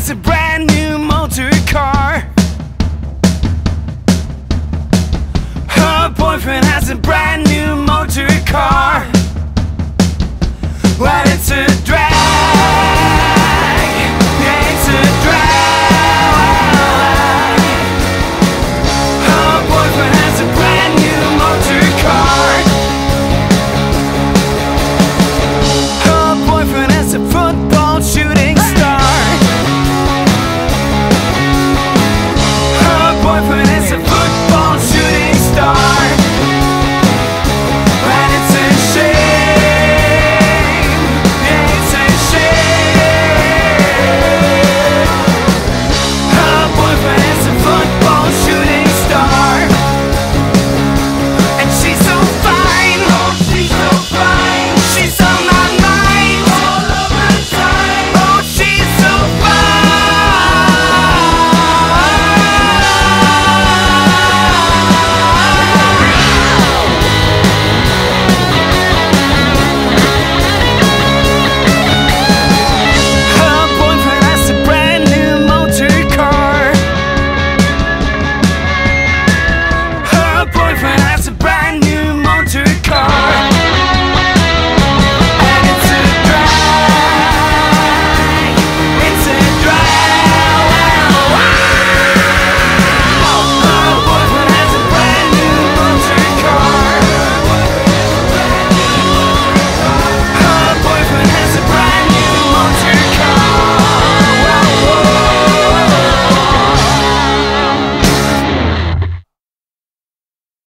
as a brand new motor car. Her boyfriend has a brand new motor car. Well, it's a